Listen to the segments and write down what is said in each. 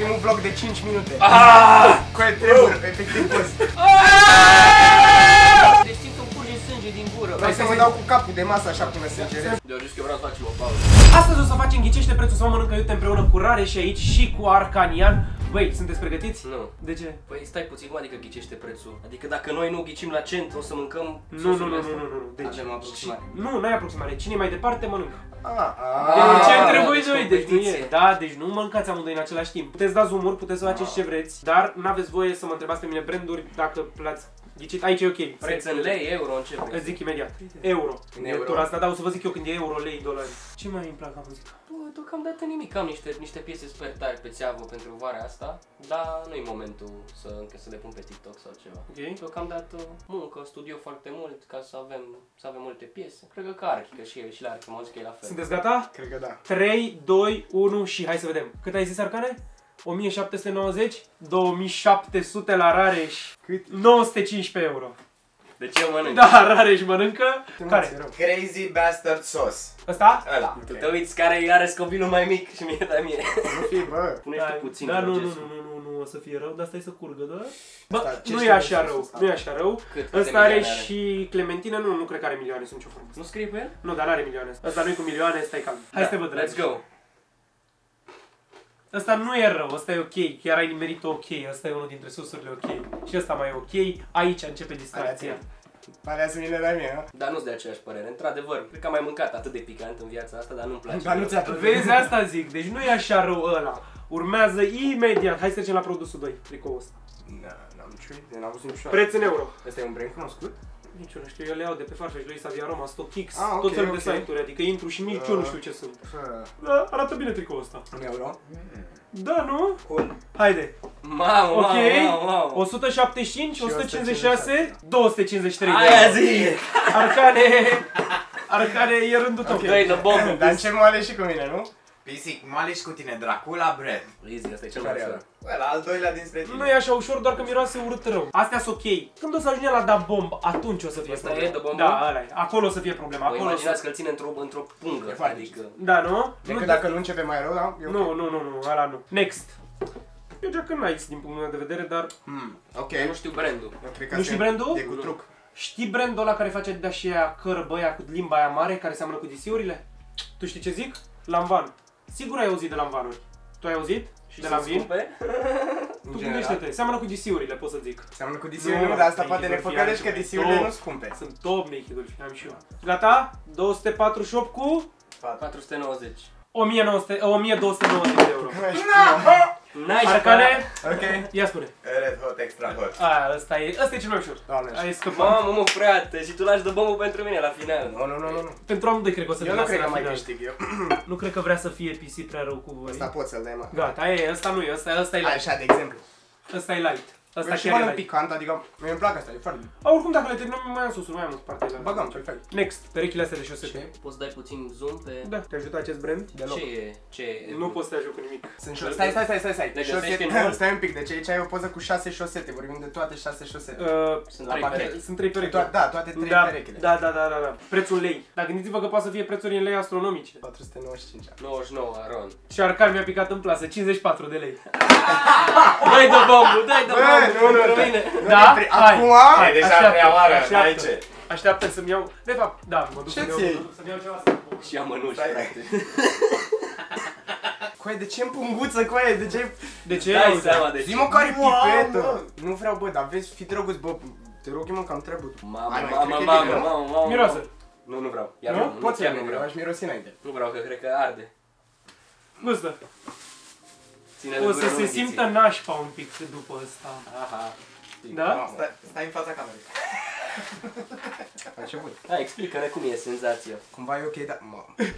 Primul vlog de 5 minute. Ah! Cu aia trebuie, efectiv pus. Deci simt un curge sânge din gură. Vreau să mă dau cu capul de masă așa până sângerez. Eu zic că vreau să facem o pauză. Astăzi o să facem ghicește prețul să mă mănâncă iute împreună cu Rare și aici și cu Arcanian. Băi, sunteți pregătiți? Nu. De ce? Păi stai puțin, cum adică ghicește prețul? Adică dacă noi nu ghicim la cent, o să mâncăm Nu, nu, sosurile nu, nu, astea? nu, nu. Deci, Avem aproximare. ci- Nu, n-ai aproximare. Cine e mai departe, mănâncă. Ah, De ah. ce Ah, între voi deci doi? Deci nu e. competiție. Da, deci nu mâncați amândoi în același timp. Puteți da zoom puteți să faceți ce vreți, dar n-aveți voie să mă întrebați pe mine branduri dacă le-ați ghicit. Aici e ok. Preț în lei, euro, în ce vrei? Îți zic imediat. Euro. În E euro. tura asta, da, o să vă zic eu când e euro, lei, dolari. Ce mai îmi plac la muzică? Bă, deocamdată nimic. Am niște, niște piese super tari pe țeavă pentru vara asta, dar nu-i momentul să, încă să le pun pe TikTok sau ceva. Ok? Deocamdată muncă, studio foarte mult ca să avem, să avem multe piese. Cred că Archi, că și el și la Archi, m-au zis că e la fel. Sunteți gata? Cred că da. 3, 2, 1 și hai să vedem. Cât ai zis, Arcane? 1790, 2700 la Rareș, Cât? 915 euro. De ce mănânc? Da, Rareș mănâncă. Te Care? mă, rău. Crazy Bastard Sauce. Ăsta? Ăla. Tu te uiți care are copilul mai mic și mie da mie. Nu fi, bă. Pune și tu puțin da, nu, nu, procesul. nu, nu, nu, nu, o să fie rău, dar stai să curgă, da? Asta, Bă, ce nu știu e de așa sus rău, ăsta? nu e așa rău. Cât, câte Ăsta are milioane are? și Clementina, nu, nu cred că are milioane, sunt nicio formă. Nu scrie pe el? Nu, dar are milioane. Ăsta nu e cu milioane, stai calm. Hai să te văd, Da, Let's dragi. go. Ăsta nu e rău, ăsta e ok, chiar ai nimerit ok, ăsta e unul dintre susurile ok. Și ăsta mai e ok, aici începe distracția. Alea sunt mine la mine, nu? Dar nu-s de aceeași părere. Într-adevăr, cred că am mai mâncat atât de picant în viața asta, dar nu-mi place. Dar nu ți-a Vezi, asta zic, deci nu e așa rău ăla. Urmează imediat, hai să trecem la produsul 2, tricoul ăsta. Da, n-am nicio idee, n-am văzut niciodată. Preț în euro. Ăsta e un brand cunoscut? Nici eu nu știu, eu le iau de pe Farfetch, lui Savia Roma, StockX, Ah, ok, tot felul de ok. site-uri, adică intru și nici eu nu știu ce sunt. Fă, Da, arată bine tricoul ăsta. Un euro? Da, nu? Cool. Haide. Mamă, Ok. mamă, mamă. 175, Și 156, 253 de Aia euro. zi! Arcane, Arcane e rândul tău. Doi de bombă. Dar ce mă ales și cu mine, nu? Pisic, mă alegi cu tine, Dracula Bread. Easy, asta e cel mai Care ușor. era? Ăla, al doilea dinspre tine. Nu e așa ușor, doar că miroase urât rău. Astea sunt ok. Când o să ajungem la da bomb, atunci o să fie Asta problema. e The Bomb? Da, ăla e. Acolo o să fie problema. Vă Acolo o imaginați să... că îl ține într-o, într-o pungă, foarte adică... Da, nu? Decât nu, dacă nu începe mai rău, da? E ok. nu, nu, nu, nu, ăla nu. Next. E Jack Nice din punctul meu de vedere, dar Hmm, ok. Eu nu știu brandul. Eu cred că Nu asta știi e- brandul? E cu Nu. truc. știi brandul ăla care face de și aia cărbă aia cu limba aia mare care seamănă cu DC-urile? Tu știi ce zic? Lamvan. Sigur ai auzit de Lamvanuri. Tu ai auzit? Și de sunt Lamvin? scumpe? Tu În gândește-te, seamănă cu DC-urile, pot să zic. Seamănă cu DC-uri, Nu, nu, dar asta Naked poate ne Wolf, păcălești că ia, DC-urile top. nu scumpe. Sunt top naked am și eu. Gata? 248 cu 490. 1900, 1290 de euro. N-ai Arcane, Ok. ia spune. Red Hot, Extra Hot. A, ăsta e, ăsta e cel mai ușor. Doamne. Ai scăpat. Mamă, mă, frate, și tu lași de bombă pentru mine la final. Nu, nu, nu, nu, nu. Pentru amândoi cred că o să Eu fie nu la cred că la mai final. câștig eu. Nu cred că vrea să fie PC prea rău cu voi. Asta pot să-l dai, mă. Gata, e, ăsta nu e, ăsta, ăsta e Hai, light. așa, de exemplu. Ăsta e light. Ăsta Eu și chiar e mănânc light. picant, adică mie îmi plac asta, e foarte bine. A, oricum dacă le terminăm mai am sosul, mai am partea de Bagăm, ce faci? Next, perechile astea de șosete. Poți dai puțin zoom pe... Da, te ajută acest brand? Deloc. Ce e? Ce e? Nu poți să te ajut cu nimic. Sunt șosete. Stai, stai, stai, stai, stai. Le găsești Șosete- în mall? Stai un pic, deci aici ai o poză cu șase șosete, vorbim de toate șase șosete. Uh, Sunt La trei pachet. perechi. sunt trei perechi. To- Da, toate trei da, perechile. da, da, da, da, da. Prețul lei. Dar gândiți-vă că poate să fie prețuri în lei astronomice. 495. 99, Aron. Și Arcan mi-a picat în plasă 54 de lei. Dai de bombă, dai de Bă, bombă nu, nu, pentru nu. mine. Da? Hai. Hai. Acum? Hai, E deja așteaptă, a treia oară, așteaptă. n-ai ce. Așteaptă să-mi iau... De fapt, da, mă duc Ce să-mi iau, ți iei? mă duc să-mi iau ceva să Și amănuși, Stai. frate. Coaie, de ce în punguță, coaie? De ce? De ce? Dai Uite. seama de ce. Zi-mă care Wow, pipetă. mă. Nu vreau, bă, dar vezi, fi drăguț, bă. Te rog eu, mă, că am trebuie. Mamă, Hai, mai, mamă, cred că e mamă, bine, nu? mamă, mamă. Miroase. Nu, nu vreau. Iar Nu? nu, nu, Poți să chiar iau, nu vreau. aș mirosi înainte. Nu vreau, că cred că arde. Gustă. Ține O să se simtă nașpa un pic după ăsta. Aha. Da? Stai, stai în fața camerei. A început. Da, explică-ne cum e senzația. Cumva e ok, dar... Mă.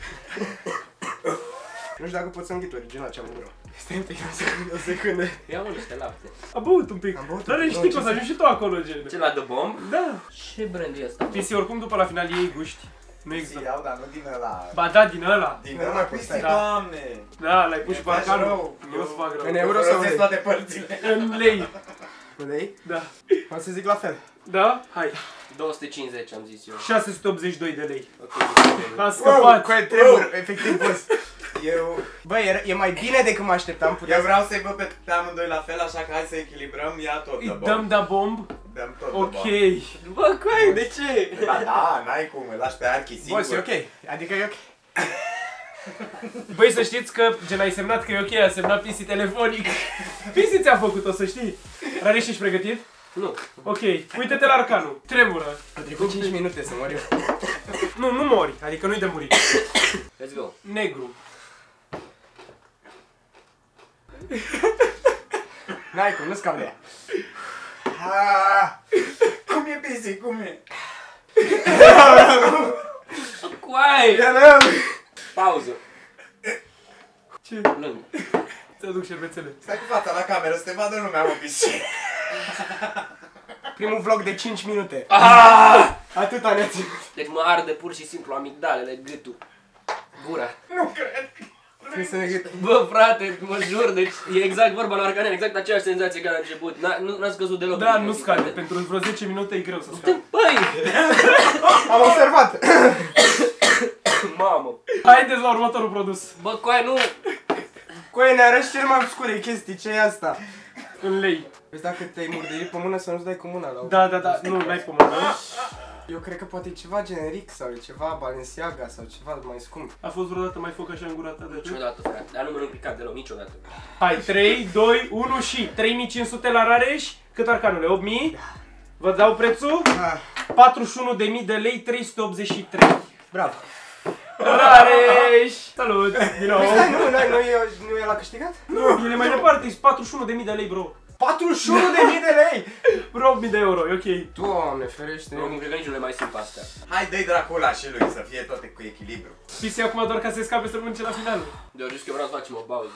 Nu știu dacă pot să înghit original ce am în gură. Stai un pic, o secundă, o secundă. Ia mă niște lapte. A băut un pic. Am băut Dar un pic, știi nu, că o ce să ajungi și tu acolo, gen. Ce la de bomb? Da. Ce brand e ăsta? PC, oricum după la final ei guști. Nu Zi, există. iau, dar nu din ăla. Ba da, din ăla. Din Nu ăla mai poți, pisic, da. doamne. Da, l-ai pus și Mi-e faci parcanul. rău. Eu o să fac rău. În euro Eu sau folosesc lei? toate părțile. În lei. Cu lei? Da. O să zic la fel. Da? Hai. 250 am zis eu. 682 de lei. Ok, A Wow, scăpat. cu aia trebuie, efectiv, boss. Eu, Bă, e, e mai bine decât mă așteptam. Putea eu vreau să-i văd pe pe amândoi la fel, așa că hai să echilibrăm, ia tot de Îi bom. dăm da bomb. Dăm tot de Ok. bom. Bă, coi, de ce? Ba da, n-ai cum, îl lași pe Archi singur. Bă, e ok. Adică e ok. Băi, să știți că, gen, ai semnat că e ok, a semnat PC telefonic. PC ți-a făcut-o, să știi. Rareș, ești pregătit? Nu. Ok, uite-te la arcanul. Tremură. A trecut 5 minute să mor eu. Nu, nu mori, adică nu-i de murit. Let's go. Negru. N-ai cum, nu scap de ea. Ah, cum e busy, cum e? Coai! Ia lăm! Pauză. Ce? Lângă. Ți-aduc șervețele. Stai cu fața la cameră să te vadă lumea, mă, pisi. Primul vlog de 5 minute. Ah! Atâta ne-a ținut. Deci mă arde pur și simplu amigdalele, gâtul, gura. Nu cred. Trebuie să ne gât. Bă, frate, mă jur, deci e exact vorba la Arcanen, exact aceeași senzație ca la început. N-a, nu, n-a scăzut deloc. Da, nu scade. Pentru vreo 10 minute e greu să scade. Băi! Am observat. Mamă! Haideți la următorul produs. Bă, coai, nu! Coe, ne arăți cel mai obscure chestii, ce e asta? În lei. Vezi dacă te-ai murdărit pe mână să nu-ți dai cu mâna la Da, da, da. Nu, n-ai pe mână. Eu cred că poate e ceva generic sau e ceva Balenciaga sau ceva mai scump. A fost vreodată mai foc așa în gura ta de atât? Niciodată, frate. Dar nu mănânc picat deloc, niciodată. Hai, 3, 2, 1 și 3500 la Rareș. Cât arcanule? 8000? Vă dau prețul? Ah, 41.000 de lei, 383. bravo. Rareș! Salut! Din nou! Păi stai, nu, nu, nu, e, nu e la câștigat? Nu, el e mai departe, e 41.000 de lei, bro. 41 de mii de lei! Bro, 8.000 de euro, e ok. Doamne, ferește. Nu, cred că nici nu le mai simt pe astea. Hai, dă-i dracula și lui să fie toate cu echilibru. PC acum doar ca să scape să rămânce la final. De zis că eu vreau să facem o pauză.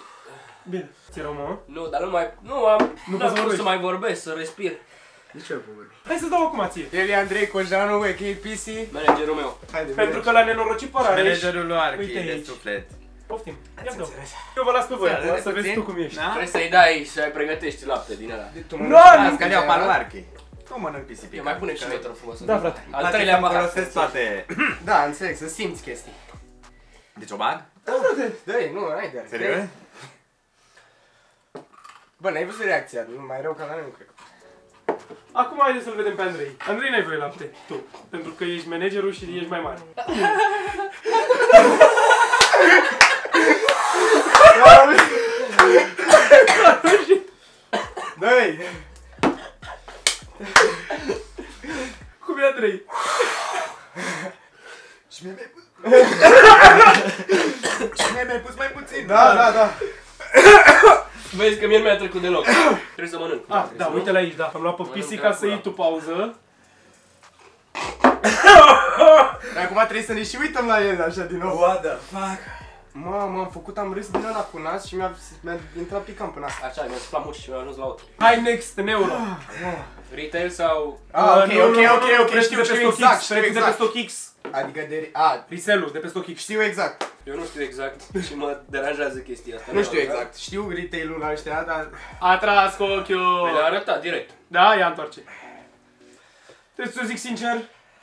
Bine, ți rău, mă? Nu, dar nu mai, nu am, Nu nu poți am să vrut vorbești. să mai vorbesc, să respir. De ce poveri? Hai să dau acum ție. El e Andrei Cojanu, a.k.a. PC. Managerul meu. Haide, Pentru că l-a nenorocit pe Rareș. Managerul lui Archi Uite de aici. suflet. Poftim, ia Ați dă înțeles. Eu vă las pe voi Să acum, arăți să vezi puțin? tu cum ești. Da? Trebuie să-i dai să-i pregătești lapte din ăla. Tu Nu, mănânci nu, Că le-au pe lui Archi. Nu mănânc pisipică. Eu mai pune și metru frumos. Da, frate. Al treilea mă pahat. folosesc toate. Da, înțeleg, să simți chestii. Deci o bag? Da, frate, dă-i, nu, n-ai de Serios? Bă, n-ai văzut reacția, nu mai rău ca la noi, nu cred. Acum haideți să-l vedem pe Andrei. Andrei n-ai voie lapte, tu. Pentru că ești managerul și ești mai mare. Dă-i! Cum e Andrei? Și mi-ai mai pus... Și mi-ai mai pus mai puțin. Da, da, da. Vezi că mie nu mi-a trecut deloc. Trebuie să mănânc. Ah, Trebuie da, să uite la aici, da. Am luat pe Mănânc PC ca să Dracula. iei tu pauză. Dar acum trebuie să ne și uităm la el așa din nou. What the fuck? Mamă, am făcut, am râs din ăla cu nas și mi-a, mi-a intrat picant pe nas. Așa, mi-a suflat mult și mi-a ajuns la ochi. Hai next, în euro. Retail sau... Ah, ok, nu, ok, nu, nu, ok, nu, ok, prețul știu, de pe știu StockX, exact, știu prețul de pe exact. StockX. Adică de... A, Resell-ul de pe StockX. știu exact. Eu nu știu exact și mă deranjează chestia asta. Nu știu exact. Știu retail-ul la ăștia, dar... A tras cu Păi ochiul. le-a arătat direct. Da, ia întoarce. Trebuie să zic sincer,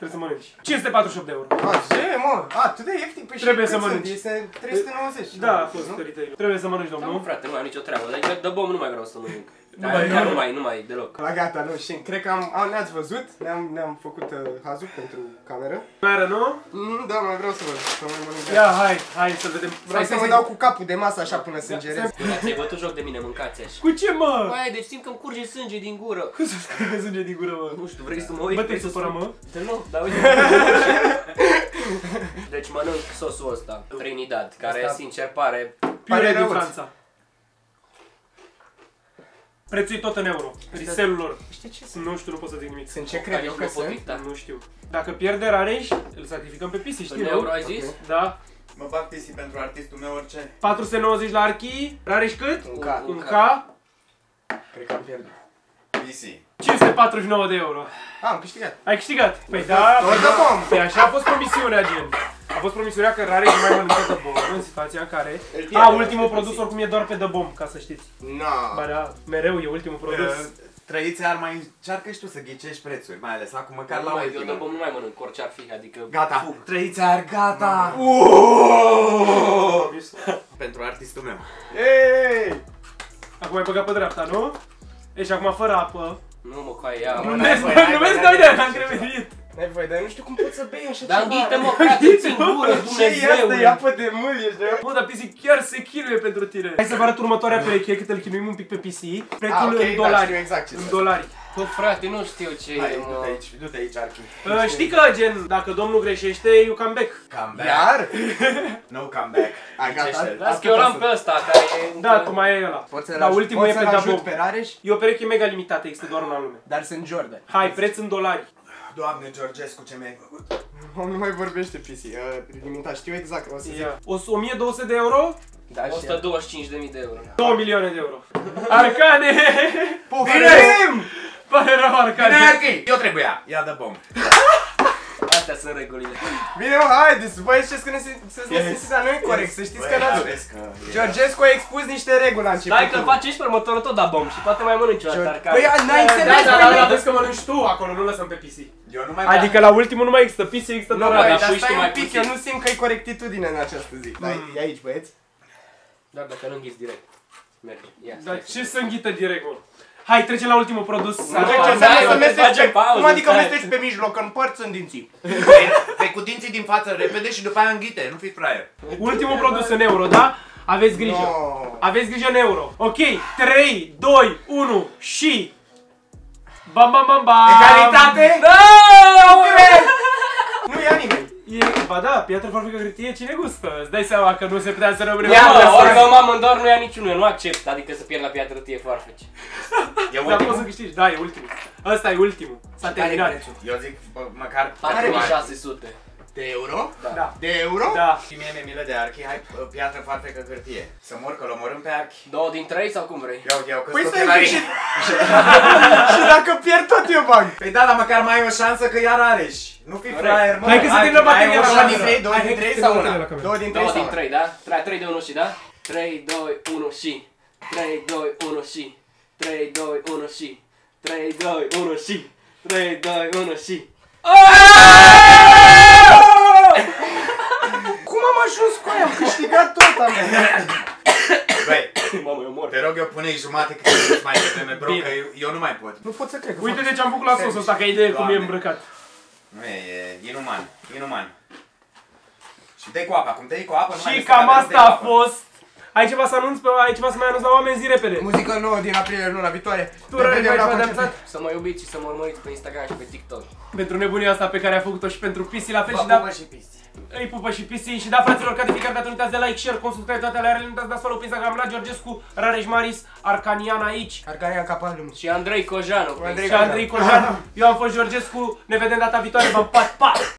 trebuie să mănânci. 548 de euro. A, ce, mă? A, atât de ieftin? Păi și Trebuie cât să sunt? mănânci. Este 390. Da, a fost nu? retail. Trebuie să mănânci, Da, domnul. nu, frate, nu mai am nicio treabă. Adică de bom nu mai vreau să mănânc. Nu Dar mai- chiar nu. nu mai, nu mai, deloc. La gata, nu, și cred că am, am ne-ați văzut, ne-am, ne-am făcut uh, hazul pentru cameră. Meră, nu? Mm, da, mai vreau să văd, să mai mănânc. Ia, hai, hai să vedem. Vreau Hai să mă zic- dau cu capul de masă așa până sângerez. Dar ți-ai bătut joc de mine, mâncați așa. Cu ce, mă? Băi, deci simt că-mi curge sânge din gură. Cum să scrie sânge din gură, mă? Nu știu, vrei să mă uit? Bă, te-ai Vrei să supărat, spun? mă? De nu, dar uite. deci mănânc sosul ăsta, Trinidad, care Asta- sincer pare... Piure din răuț. Franța. Prețul e tot în euro. Riselul lor. Știi ce sunt? Nu știu, nu pot să zic nimic. Sunt ce cred eu că sunt? Da. Nu știu. Dacă pierde Rareș, îl sacrificăm pe PC, știi, În nu? euro ai zis? Ok. Da. Mă bag pisi pentru artistul meu orice. 490 la Archi. Rareș cât? Un K. Un K. Cred că am pierdut. Pisi. 549 de euro. A, am câștigat. Ai câștigat? Păi da, Tot păi de da. bom. Păi așa a fost promisiunea, gen. A fost promisiunea că Rareș nu mai mănâncă de bom în situația în care... Îl A, pierde, ultimul pe produs PC. oricum e doar pe de bom, ca să știți. Na. Ba da, mereu e ultimul produs. Uh, Trăiți ar mai încearcă și tu să ghicești prețuri, mai ales acum măcar Nu la mai, eu de ultimul. bom nu mai mănânc orice ar fi, adică... Gata, fug. trăiți ar gata! Oh! Pentru artistul meu. Ei! Acum ai băgat pe dreapta, nu? Deci acum fără apă. Nu mă, coaie, ia. Nu mă. vezi, voie, n-ai nu voie, vezi, n-ai noi de voie. am cremenit. N-ai voie, dar eu nu știu cum poți să bei așa Dar ceva. înghite-mă, frate, țin gură, Ce e asta? E Dumnezeule! apă de mâl, ești de Bă, dar PC chiar se chinuie pentru tine. Hai să vă arăt următoarea pereche, cât îl chinuim un pic pe PC. Prețul Ah, ok, în da, dolari. știu exact ce în să- dolari. Bă, frate, nu știu ce Hai, e, du-te mă. aici, du-te aici, Archi. Uh, știi că, gen, dacă domnul greșește, you come back. Come back. Iar? No come back. Hai, gata. Ghicește-l. Las că eu l-am pe ăsta, care e... Da, tu mai ai ăla. Poți să-l Dar aj- ultimul e poți pe să-l ajut Dabob. pe Rareș? E o pereche mega limitată, există doar una în lume. Dar sunt Jordan. Hai, preț în dolari. Doamne, Georgescu, ce mi-ai făcut? Om, nu mai vorbește PC. Uh, limitat, știu exact, o să zic. Ia. O 1200 de euro? Da, și 125.000 de euro. 2 milioane de euro. Arcane! Poftim! Pare rău, Bine, Arcane. Archi! Eu trebuia. Ia de bom. Astea sunt regulile. Bine, mă, haideți, băi, știți că ne se- să ne simțiți, dar nu e corect, să știți că dați... Vezi că... Georgescu a expus niște reguli la început. Stai că faci și pe următorul tot da bom și poate mai mănânci o dată George- arcade. Păi, n-ai Da, înțeles, da, băi, da, nu- da, vezi că mănânci tu acolo, nu lăsăm pe PC. Eu nu mai Adică la ultimul nu mai există PC, există Nu, doar băi, da, Rareș. dar și tu stai mai un pic, puțin. eu nu simt că e corectitudine în această zi. Da, e aici, băieți. Da, dacă nu înghiți direct. Merge. Ia, Dar stai ce să- să înghită direct, mă? Hai, trecem la ultimul produs. Nu, Ce da, înseamnă eu să te mesteci facem pe... pauză, Cum adică stai. mesteci pe mijloc, în părți în dinții? Pe cu dinții din față repede și după aia înghite, nu fi fraier. Ultimul produs în euro, da? Aveți grijă. No. Aveți grijă în euro. Ok, 3, 2, 1 și... Bam, bam, bam, bam! Egalitate? Da! Nu ia nimeni. E, ba da, piatră farfecă hârtie, cine gustă? Îți dai seama că nu se putea să rămâne Ia, fără mă, să- ori mă amândor nu ia niciunul, eu nu accept, adică să pierd la piatră tie foarfeci. E Dar poți să ultimul. câștigi, da, e ultimul. Ăsta e ultimul. S-a terminat. Eu zic bă, măcar 4600. De euro. Da. De euro? Da. Și mie mi-e milă de Archi, hai bă, piatră farfecă hârtie. Să mor că l omorâm pe Archi. Două din trei sau cum vrei? Ia uite, iau că Păi sunt stai un la pic și... și dacă pierd tot eu bag. Păi da, dar măcar mai ai o șansă că iar areș. Nu fi Corect. fraier, mă. Hai că se termină mai ai bateria o la șansă. Două din trei, două Hai, din hai că trei se sau termină una? la cameră. Două din trei Două sau din una? trei, da? 3, 2, 1 și da? 3, 2, 1 și 3, 2, 1 și 3, 2, 1 și 3, 2, 1 și 3, 2, 1 și Cum am ajuns cu aia? Am câștigat tot, am Băi, Mamă, eu mor te rog eu pune-i jumate cât să mai devreme, bro, Bine. că eu, eu nu mai pot. Nu pot să cred că Uite fac- de ce am făcut la sosul ăsta, că e idee cum e Doamne. îmbrăcat. Nu e, e inuman, inuman. Și dai cu apa, cum te iei cu apă, nu mai Și vezi cam că dai asta cu a apă. fost. Ai ceva să anunți, pe, ai ceva să mai anunți la oameni, zi repede. Muzică nouă din aprilie luna viitoare. Tu, Ne Rare, vedem ai la ceva de concert. anunțat? Să mă iubiți și să mă urmăriți pe Instagram și pe TikTok Pentru nebunia asta pe care a făcut-o și pentru PC, la fel Vă și da, pupă și pisi. Îi pupă și PC și da, fraților, ca de fiecare dată nu uitați de like, share, consultare toate alea, nu uitați de dați follow pe Instagram la Georgescu, Rareș Maris, Arcanian aici, Arcania în capul lumii. Și Andrei Cojanu pe Andrei și Andrei Cojan. Eu am fost Georgescu, ne vedem data viitoare, v-am pat, pa!